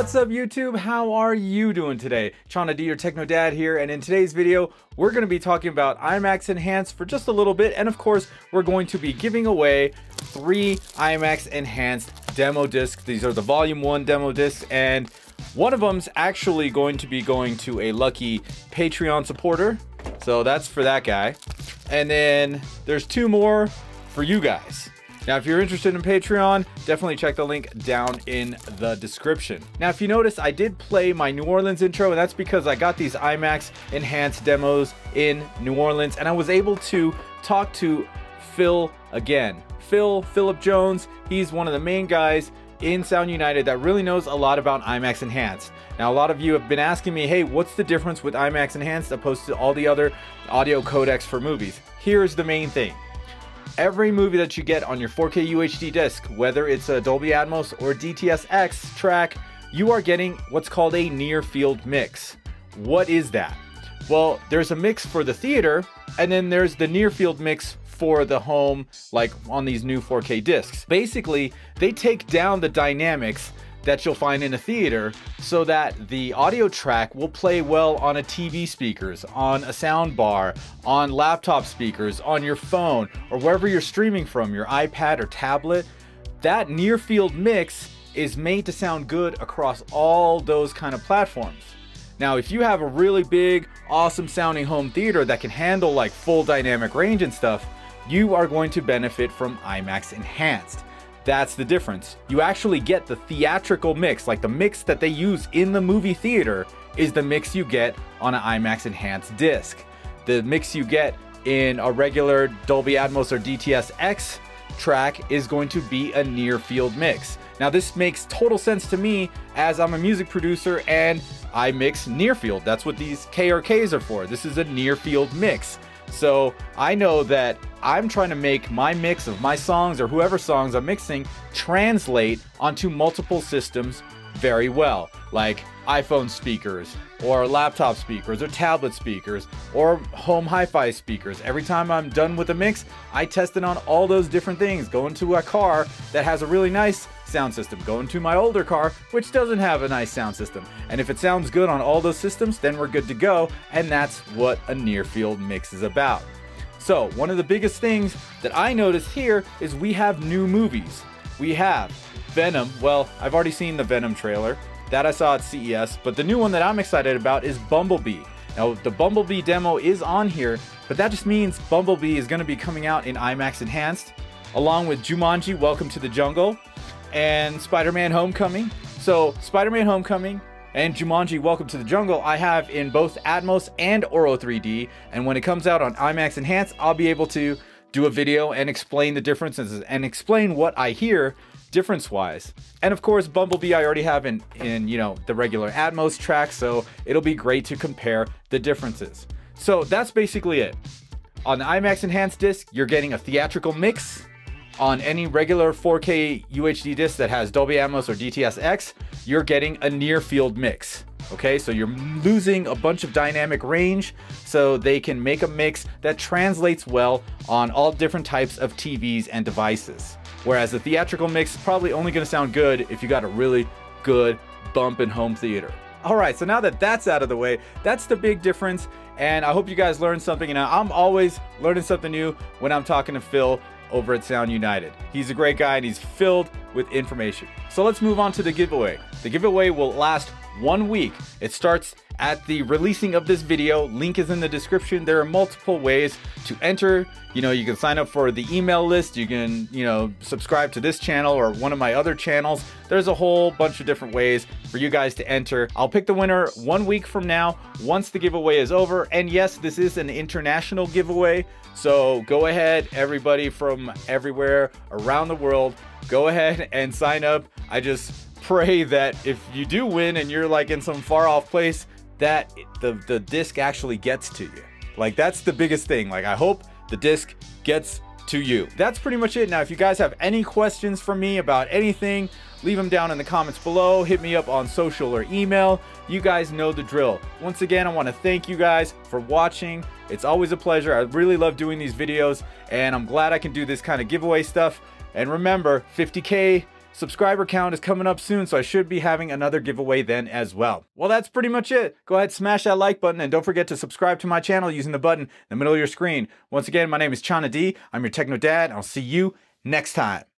What's up YouTube? How are you doing today? Chana D, your Techno Dad here, and in today's video, we're going to be talking about IMAX Enhanced for just a little bit, and of course, we're going to be giving away three IMAX Enhanced demo discs. These are the Volume 1 demo discs, and one of them's actually going to be going to a lucky Patreon supporter, so that's for that guy. And then there's two more for you guys. Now, if you're interested in Patreon, definitely check the link down in the description. Now, if you notice, I did play my New Orleans intro, and that's because I got these IMAX enhanced demos in New Orleans, and I was able to talk to Phil again. Phil, Philip Jones, he's one of the main guys in Sound United that really knows a lot about IMAX Enhanced. Now, a lot of you have been asking me, hey, what's the difference with IMAX Enhanced opposed to all the other audio codecs for movies? Here's the main thing every movie that you get on your 4K UHD disc, whether it's a Dolby Atmos or DTS:X track, you are getting what's called a near field mix. What is that? Well, there's a mix for the theater, and then there's the near field mix for the home, like on these new 4K discs. Basically, they take down the dynamics that you'll find in a theater so that the audio track will play well on a TV speakers, on a sound bar, on laptop speakers, on your phone, or wherever you're streaming from, your iPad or tablet. That near field mix is made to sound good across all those kind of platforms. Now, if you have a really big, awesome sounding home theater that can handle like full dynamic range and stuff, you are going to benefit from IMAX Enhanced. That's the difference. You actually get the theatrical mix, like the mix that they use in the movie theater is the mix you get on an IMAX enhanced disc. The mix you get in a regular Dolby Atmos or DTS-X track is going to be a near field mix. Now this makes total sense to me as I'm a music producer and I mix near field. That's what these KRKs are for. This is a near field mix. So I know that I'm trying to make my mix of my songs or whoever songs I'm mixing translate onto multiple systems very well, like iPhone speakers or laptop speakers or tablet speakers or home hi-fi speakers. Every time I'm done with a mix, I test it on all those different things. Go into a car that has a really nice sound system. Go into my older car, which doesn't have a nice sound system. And if it sounds good on all those systems, then we're good to go. And that's what a near field mix is about. So one of the biggest things that I noticed here is we have new movies. We have Venom. Well, I've already seen the Venom trailer. That I saw at CES. But the new one that I'm excited about is Bumblebee. Now, the Bumblebee demo is on here, but that just means Bumblebee is going to be coming out in IMAX Enhanced, along with Jumanji Welcome to the Jungle, and Spider-Man Homecoming. So Spider-Man Homecoming and Jumanji Welcome to the Jungle I have in both Atmos and Auro 3D and when it comes out on IMAX Enhanced I'll be able to do a video and explain the differences and explain what I hear difference wise. And of course Bumblebee I already have in, in you know the regular Atmos track so it'll be great to compare the differences. So that's basically it. On the IMAX Enhanced disc you're getting a theatrical mix on any regular 4K UHD disc that has Dolby Atmos or DTS:X, you're getting a near field mix. Okay, so you're losing a bunch of dynamic range so they can make a mix that translates well on all different types of TVs and devices. Whereas the theatrical mix is probably only going to sound good if you got a really good bump in home theater. All right, so now that that's out of the way, that's the big difference. And I hope you guys learned something. And I'm always learning something new when I'm talking to Phil over at Sound United. He's a great guy and he's filled with information. So let's move on to the giveaway. The giveaway will last one week. It starts at the releasing of this video. Link is in the description. There are multiple ways to enter. You know, you can sign up for the email list. You can, you know, subscribe to this channel or one of my other channels. There's a whole bunch of different ways for you guys to enter. I'll pick the winner one week from now once the giveaway is over. And yes, this is an international giveaway. So go ahead, everybody from everywhere around the world, go ahead and sign up. I just pray that if you do win and you're like in some far off place, that the, the disc actually gets to you. Like that's the biggest thing. Like I hope the disc gets to you. That's pretty much it. Now, if you guys have any questions for me about anything, leave them down in the comments below. Hit me up on social or email. You guys know the drill. Once again, I want to thank you guys for watching. It's always a pleasure. I really love doing these videos, and I'm glad I can do this kind of giveaway stuff. And remember, 50K subscriber count is coming up soon, so I should be having another giveaway then as well. Well, that's pretty much it. Go ahead, smash that like button, and don't forget to subscribe to my channel using the button in the middle of your screen. Once again, my name is Chana D. I'm your Techno Dad, I'll see you next time.